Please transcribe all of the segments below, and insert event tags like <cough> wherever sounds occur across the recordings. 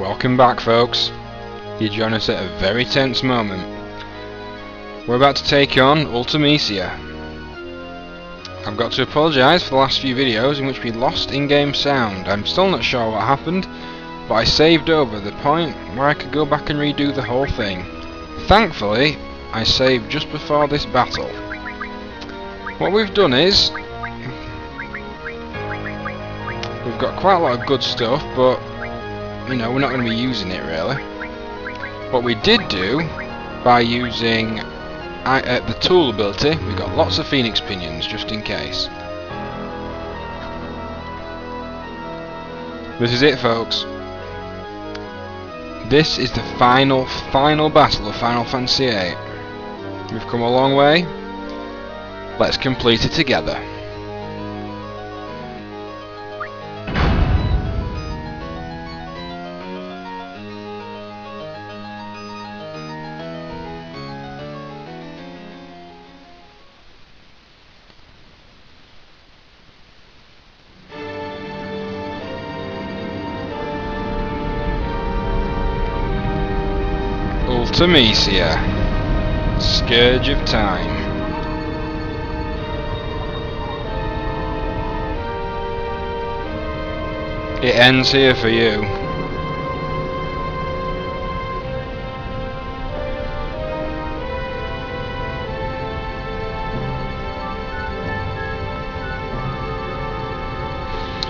Welcome back, folks. You join us at a very tense moment. We're about to take on Ultimecia. I've got to apologise for the last few videos in which we lost in-game sound. I'm still not sure what happened, but I saved over the point where I could go back and redo the whole thing. Thankfully, I saved just before this battle. What we've done is, we've got quite a lot of good stuff, but, you know, we're not going to be using it really. What we did do, by using I, uh, the tool ability, we got lots of phoenix pinions just in case. This is it folks. This is the final, final battle of Final Fantasy VIII. We've come a long way. Let's complete it together. Ultimecia, Scourge of Time. It ends here for you.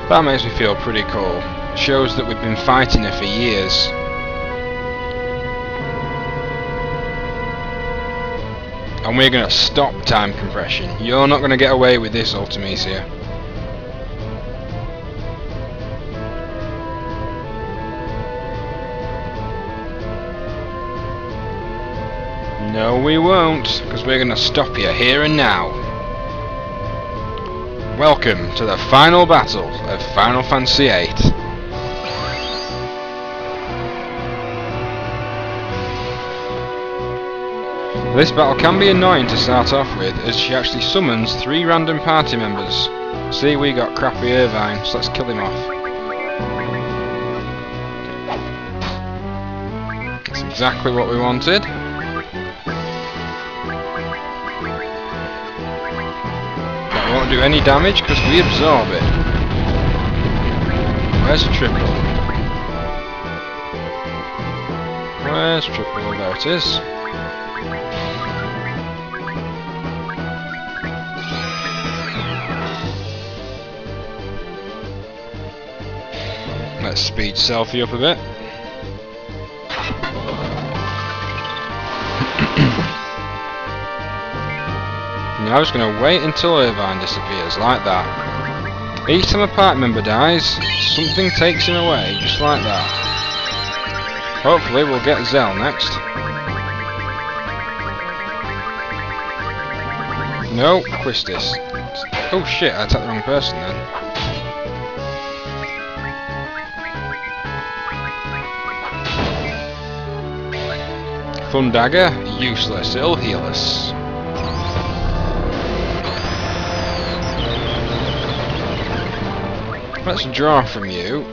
That makes me feel pretty cool. Shows that we've been fighting her for years. And we're going to stop time compression. You're not going to get away with this, Ultimecia. No, we won't, because we're going to stop you here and now. Welcome to the final battle of Final Fantasy VIII. This battle can be annoying to start off with, as she actually summons three random party members. See, we got Crappy Irvine, so let's kill him off. That's exactly what we wanted. That won't do any damage because we absorb it. Where's triple? Where's triple? There it is. Let's speed Selphie up a bit. <clears throat> now I'm just going to wait until Irvine disappears, like that. Each time a party member dies, something takes him away, just like that. Hopefully we'll get Zell next. No, Quistis. Oh shit, I attacked the wrong person then. Fun useless, it'll heal us. Let's draw from you.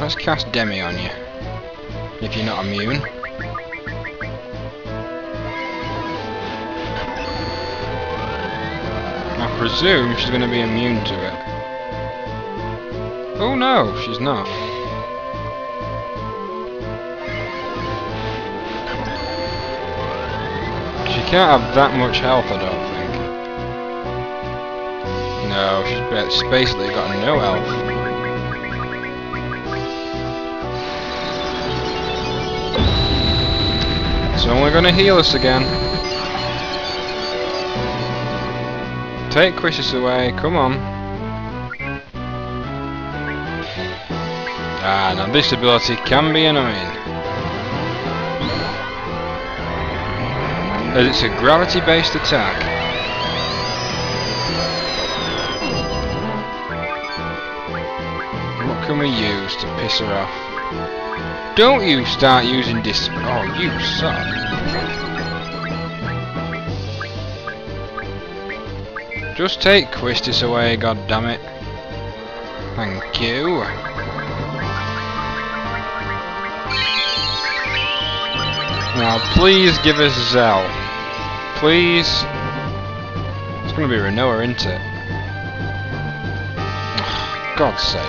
Let's cast Demi on you. If you're not immune. I presume she's going to be immune to it. Oh no, she's not. Can't have that much health, I don't think. No, she's basically got no health. It's only gonna heal us again. Take Chrysis away, come on. Ah, now this ability can be annoying. As it's a gravity-based attack. What can we use to piss her off? Don't you start using this... Oh, you suck. Just take Quistis away, God damn it! Thank you. Now, please give us Zell. Please. It's going to be Rinoa, isn't it? God's sake.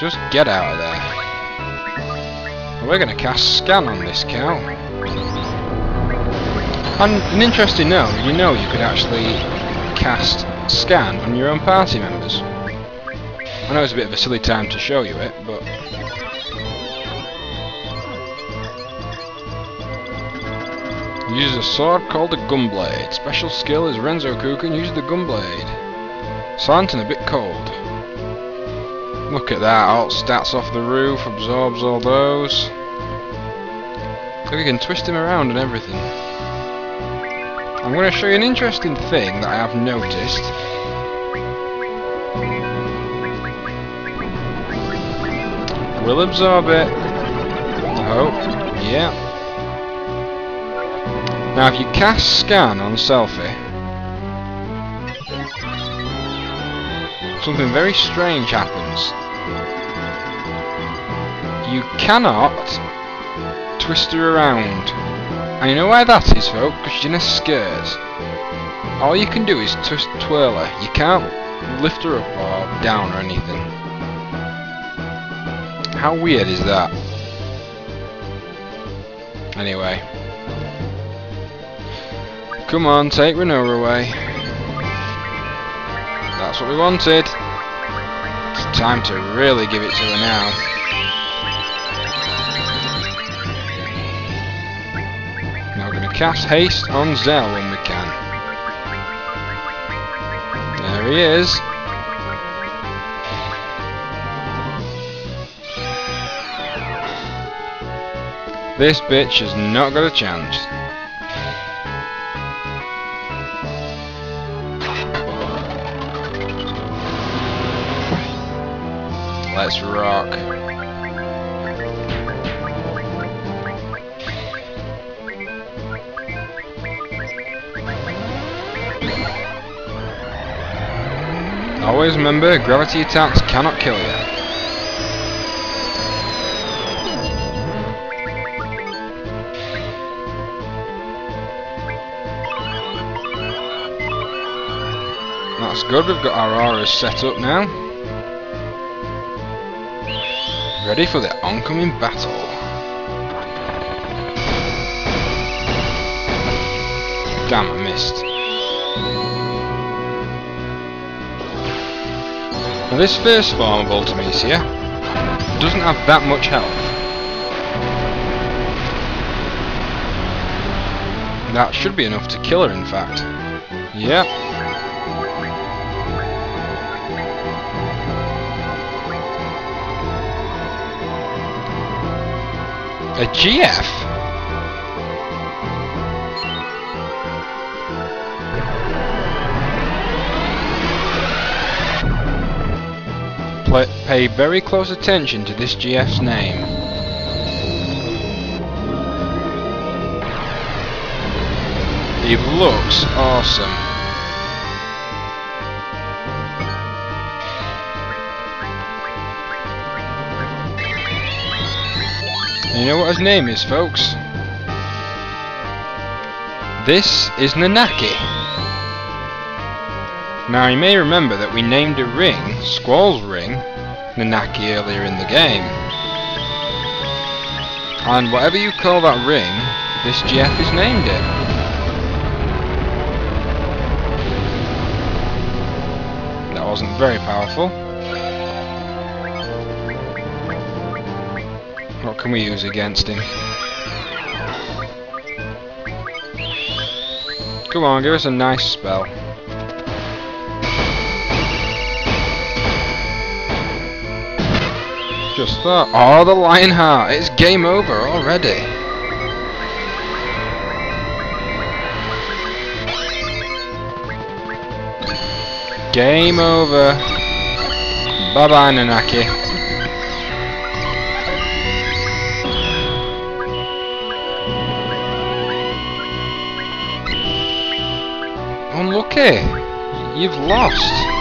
Just get out of there. We're going to cast Scan on this cow. And an interesting note, you know you could actually cast Scan on your own party members. I know it's a bit of a silly time to show you it, but... Use a sword called a Gunblade. Special skill is Renzo Renzokuken uses the Gunblade. Silent and a bit cold. Look at that, alt stats off the roof, absorbs all those. Look, you can twist him around and everything. I'm going to show you an interesting thing that I have noticed. We'll absorb it. I hope. Yeah. Now if you cast scan on Selphie, something very strange happens. You cannot twist her around. And you know why that is, folks? Because she's in a skirt. All you can do is twist twirl her. You can't lift her up or down or anything. How weird is that? Anyway. Come on, take Rinoa away. That's what we wanted. It's time to really give it to her now. Cast haste on Zell when we can. There he is. This bitch has not got a chance. Let's rock. Always remember, gravity attacks cannot kill you. That's good, we've got our auras set up now. Ready for the oncoming battle. Damn, I missed. Now this first form of Ultimecia doesn't have that much health. That should be enough to kill her in fact. Yep, A GF? Pay very close attention to this GF's name. He looks awesome. You know what his name is, folks? This is Nanaki. Now you may remember that we named a ring, Squall's Ring, Nanaki earlier in the game. And whatever you call that ring, this GF is named it. That wasn't very powerful. What can we use against him? Come on, give us a nice spell. Just that. Oh, the Lionheart! It's game over already. Game over. Bye bye, Nanaki. Oh, Unlucky. You've lost.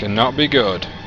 Cannot be good.